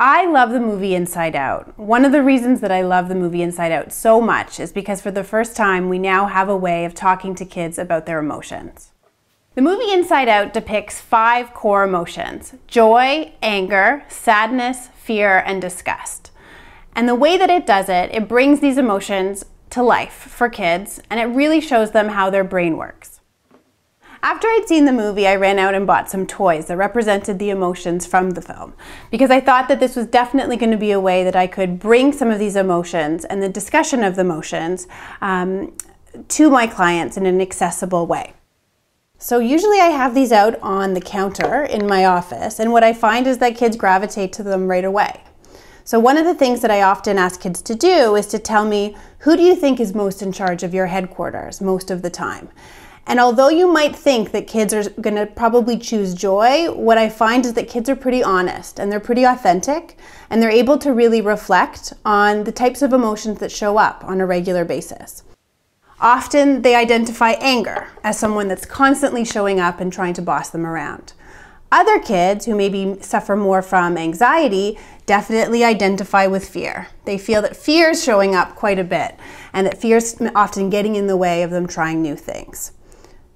I love the movie Inside Out. One of the reasons that I love the movie Inside Out so much is because for the first time we now have a way of talking to kids about their emotions. The movie Inside Out depicts five core emotions joy, anger, sadness, fear, and disgust. And the way that it does it, it brings these emotions to life for kids and it really shows them how their brain works. After I'd seen the movie, I ran out and bought some toys that represented the emotions from the film because I thought that this was definitely going to be a way that I could bring some of these emotions and the discussion of the emotions um, to my clients in an accessible way. So usually I have these out on the counter in my office and what I find is that kids gravitate to them right away. So one of the things that I often ask kids to do is to tell me, who do you think is most in charge of your headquarters most of the time? And although you might think that kids are going to probably choose joy, what I find is that kids are pretty honest and they're pretty authentic and they're able to really reflect on the types of emotions that show up on a regular basis. Often they identify anger as someone that's constantly showing up and trying to boss them around. Other kids who maybe suffer more from anxiety definitely identify with fear. They feel that fear is showing up quite a bit and that fear is often getting in the way of them trying new things.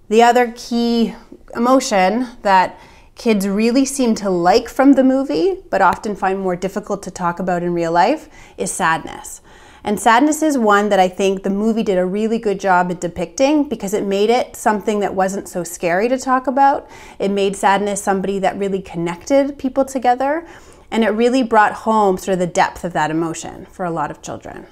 The other key emotion that kids really seem to like from the movie, but often find more difficult to talk about in real life, is sadness. And sadness is one that I think the movie did a really good job at depicting because it made it something that wasn't so scary to talk about. It made sadness somebody that really connected people together, and it really brought home sort of the depth of that emotion for a lot of children.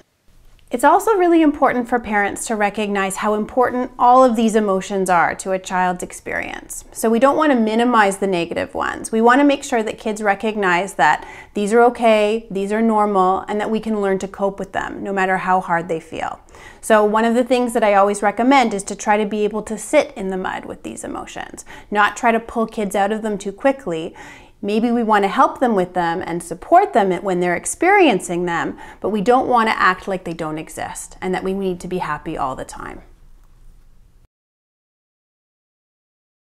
It's also really important for parents to recognize how important all of these emotions are to a child's experience. So we don't want to minimize the negative ones. We want to make sure that kids recognize that these are okay, these are normal, and that we can learn to cope with them no matter how hard they feel. So one of the things that I always recommend is to try to be able to sit in the mud with these emotions, not try to pull kids out of them too quickly. Maybe we want to help them with them and support them when they're experiencing them, but we don't want to act like they don't exist and that we need to be happy all the time.